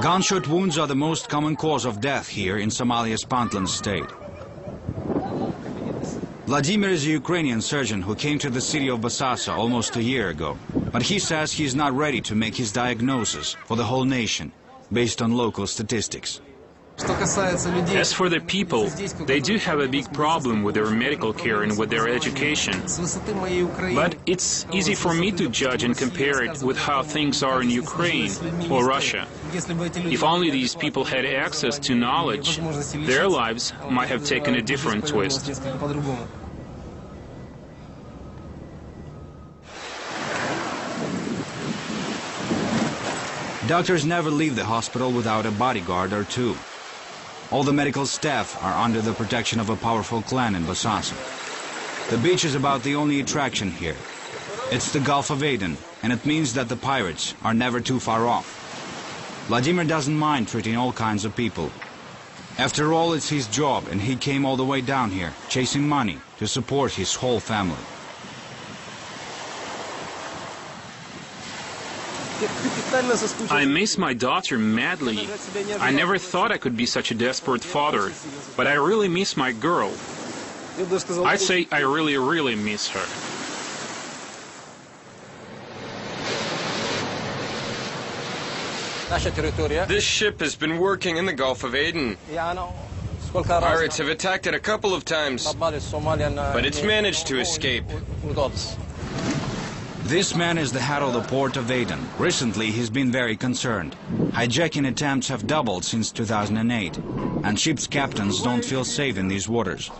Gunshot wounds are the most common cause of death here in Somalia's Puntland state. Vladimir is a Ukrainian surgeon who came to the city of Bosaso almost a year ago. But he says he is not ready to make his diagnosis for the whole nation based on local statistics. As for the people, they do have a big problem with their medical care and with their education. But it's easy for me to judge and compare it with how things are in Ukraine or Russia. If only these people had access to knowledge, their lives might have taken a different twist. Doctors never leave the hospital without a bodyguard or two. All the medical staff are under the protection of a powerful clan in Bosaso. The beach is about the only attraction here. It's the Gulf of Aden, and it means that the pirates are never too far off. Vladimir doesn't mind treating all kinds of people. After all, it's his job, and he came all the way down here, chasing money, to support his whole family. I miss my daughter madly. I never thought I could be such a desperate father, but I really miss my girl. I'd say I really, really miss her. This ship has been working in the Gulf of Aden. Pirates have attacked it a couple of times, but it's managed to escape. This man is the head of the port of Aden. Recently, he's been very concerned. Hijacking attempts have doubled since 2008, and ship's captains don't feel safe in these waters.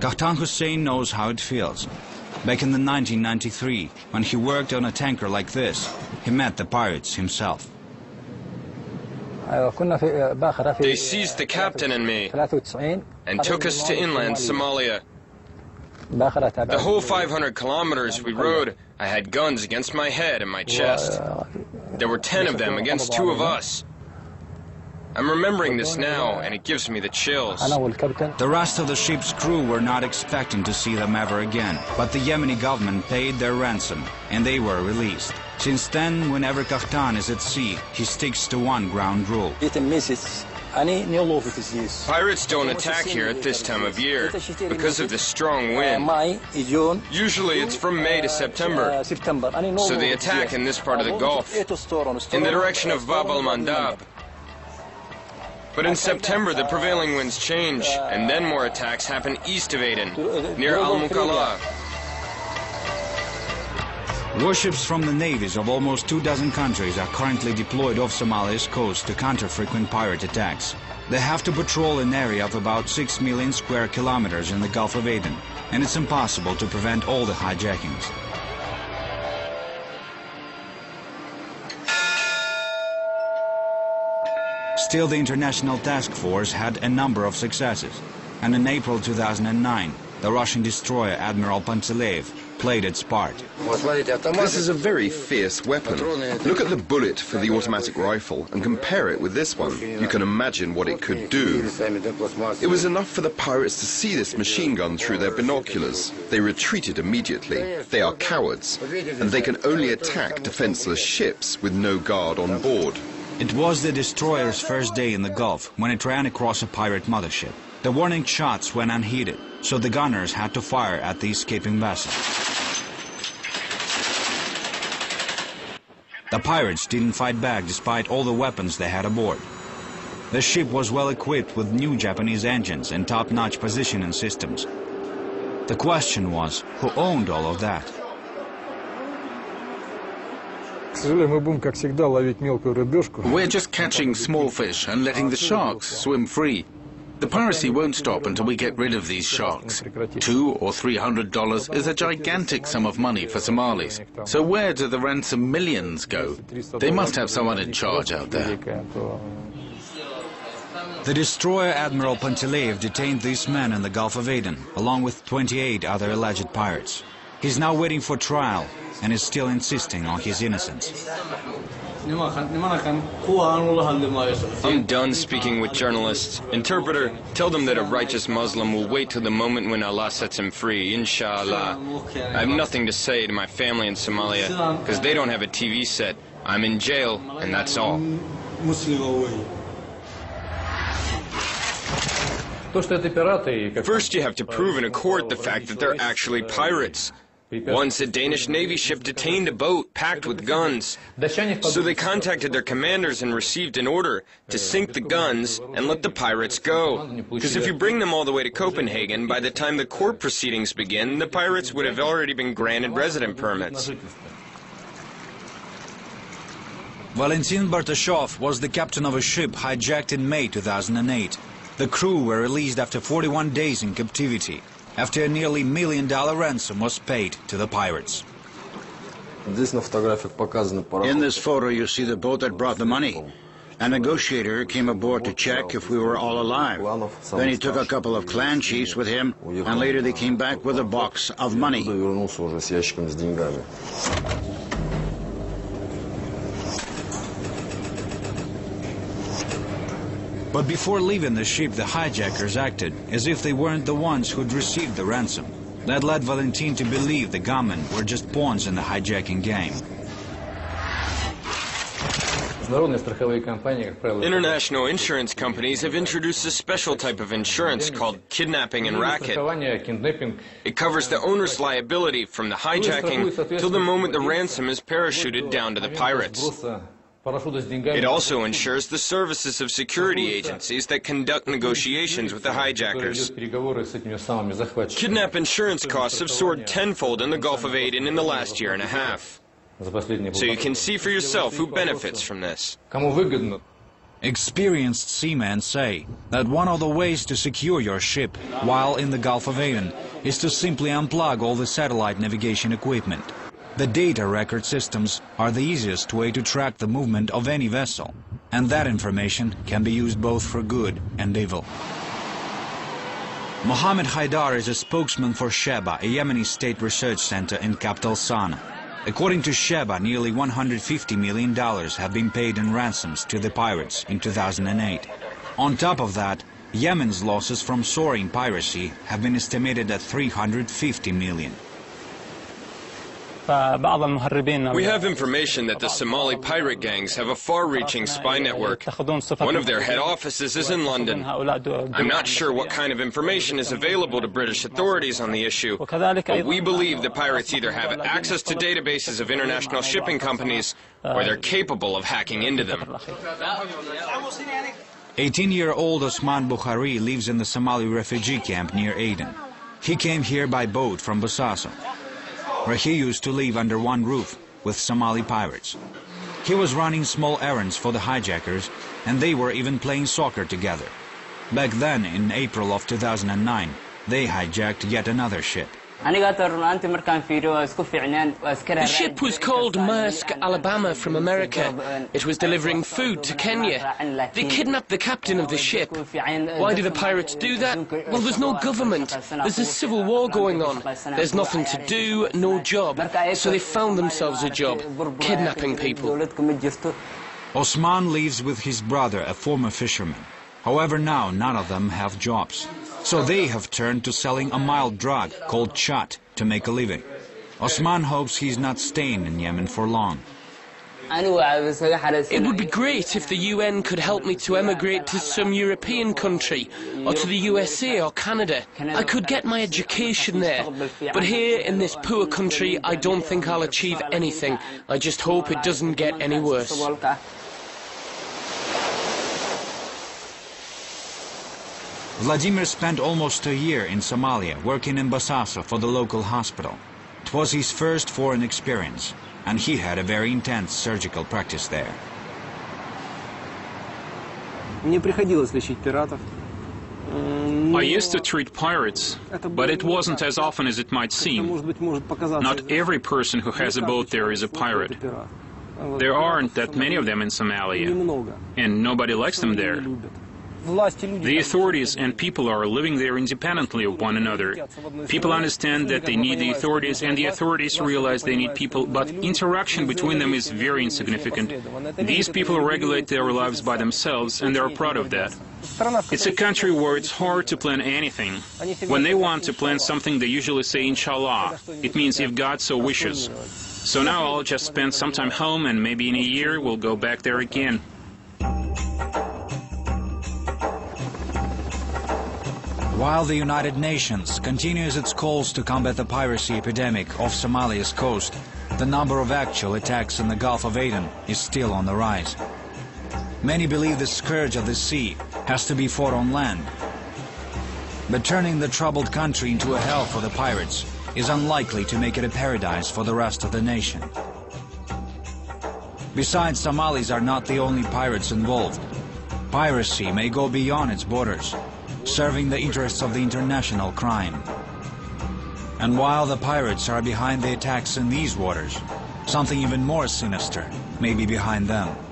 Kahtan Hussein knows how it feels. Back in the 1993, when he worked on a tanker like this, he met the pirates himself. They seized the captain and me and took us to inland Somalia. The whole 500 kilometers we rode, I had guns against my head and my chest. There were 10 of them against two of us. I'm remembering this now, and it gives me the chills. The rest of the ship's crew were not expecting to see them ever again, but the Yemeni government paid their ransom, and they were released. Since then, whenever Kahtan is at sea, he sticks to one ground rule. Pirates don't attack here at this time of year because of the strong wind. Usually it's from May to September, so they attack in this part of the Gulf, in the direction of Bab al-Mandab. But in September, the prevailing winds change, and then more attacks happen east of Aden, near Al-Mukalla. Warships from the navies of almost two dozen countries are currently deployed off Somalia's coast to counter frequent pirate attacks. They have to patrol an area of about 6 million square kilometers in the Gulf of Aden, and it's impossible to prevent all the hijackings. Still, the International Task Force had a number of successes, and in April 2009, the Russian destroyer Admiral Panteleev played its part. This is a very fierce weapon. Look at the bullet for the automatic rifle and compare it with this one. You can imagine what it could do. It was enough for the pirates to see this machine gun through their binoculars. They retreated immediately. They are cowards, and they can only attack defenseless ships with no guard on board. It was the destroyer's first day in the Gulf when it ran across a pirate mothership. The warning shots went unheeded, so the gunners had to fire at the escaping vessel. The pirates didn't fight back despite all the weapons they had aboard. The ship was well equipped with new Japanese engines and top-notch positioning systems. The question was, who owned all of that? We're just catching small fish and letting the sharks swim free. The piracy won't stop until we get rid of these sharks. Two or three hundred dollars is a gigantic sum of money for Somalis. So where do the ransom millions go? They must have someone in charge out there. The destroyer Admiral Panteleev detained these men in the Gulf of Aden, along with 28 other alleged pirates. He's now waiting for trial and is still insisting on his innocence. I'm done speaking with journalists. Interpreter, tell them that a righteous Muslim will wait till the moment when Allah sets him free, inshallah. I have nothing to say to my family in Somalia, because they don't have a TV set. I'm in jail, and that's all. First, you have to prove in a court the fact that they're actually pirates. Once a Danish Navy ship detained a boat packed with guns. So they contacted their commanders and received an order to sink the guns and let the pirates go. Because if you bring them all the way to Copenhagen, by the time the court proceedings begin, the pirates would have already been granted resident permits. Valentin Bartashov was the captain of a ship hijacked in May 2008. The crew were released after 41 days in captivity, after a nearly million dollar ransom was paid to the pirates. In this photo you see the boat that brought the money. A negotiator came aboard to check if we were all alive. Then he took a couple of clan chiefs with him, and later they came back with a box of money. But before leaving the ship, the hijackers acted as if they weren't the ones who'd received the ransom. That led Valentin to believe the gunmen were just pawns in the hijacking game. International insurance companies have introduced a special type of insurance called kidnapping and racket. It covers the owner's liability from the hijacking till the moment the ransom is parachuted down to the pirates. It also ensures the services of security agencies that conduct negotiations with the hijackers. Kidnap insurance costs have soared tenfold in the Gulf of Aden in the last year and a half. So you can see for yourself who benefits from this. Experienced seamen say that one of the ways to secure your ship while in the Gulf of Aden is to simply unplug all the satellite navigation equipment. The data record systems are the easiest way to track the movement of any vessel, and that information can be used both for good and evil. Mohammed Haidar is a spokesman for Sheba, a Yemeni state research center in capital Sana'a. According to Sheba, nearly $150 million have been paid in ransoms to the pirates in 2008. On top of that, Yemen's losses from soaring piracy have been estimated at 350 million. We have information that the Somali pirate gangs have a far-reaching spy network. One of their head offices is in London. I'm not sure what kind of information is available to British authorities on the issue, but we believe the pirates either have access to databases of international shipping companies or they're capable of hacking into them. 18-year-old Osman Bukhari lives in the Somali refugee camp near Aden. He came here by boat from Bosaso where he used to live under one roof with Somali pirates. He was running small errands for the hijackers, and they were even playing soccer together. Back then, in April of 2009, they hijacked yet another ship. The ship was called Maersk Alabama from America. It was delivering food to Kenya. They kidnapped the captain of the ship. Why do the pirates do that? Well, there's no government. There's a civil war going on. There's nothing to do, no job. So they found themselves a job, kidnapping people. Osman lives with his brother, a former fisherman. However, now none of them have jobs. So they have turned to selling a mild drug called chat to make a living. Osman hopes he's not staying in Yemen for long. It would be great if the UN could help me to emigrate to some European country, or to the USA or Canada. I could get my education there. But here in this poor country, I don't think I'll achieve anything. I just hope it doesn't get any worse. Vladimir spent almost a year in Somalia working in Bosaso for the local hospital. It was his first foreign experience, and he had a very intense surgical practice there. I used to treat pirates, but it wasn't as often as it might seem. Not every person who has a boat there is a pirate. There aren't that many of them in Somalia, and nobody likes them there. The authorities and people are living there independently of one another. People understand that they need the authorities, and the authorities realize they need people, but interaction between them is very insignificant. These people regulate their lives by themselves, and they're proud of that. It's a country where it's hard to plan anything. When they want to plan something, they usually say, Inshallah. It means if God so wishes. So now I'll just spend some time home, and maybe in a year we'll go back there again. While the United Nations continues its calls to combat the piracy epidemic off Somalia's coast, the number of actual attacks in the Gulf of Aden is still on the rise. Many believe the scourge of the sea has to be fought on land. But turning the troubled country into a hell for the pirates is unlikely to make it a paradise for the rest of the nation. Besides, Somalis are not the only pirates involved. Piracy may go beyond its borders, serving the interests of the international crime. And while the pirates are behind the attacks in these waters, something even more sinister may be behind them.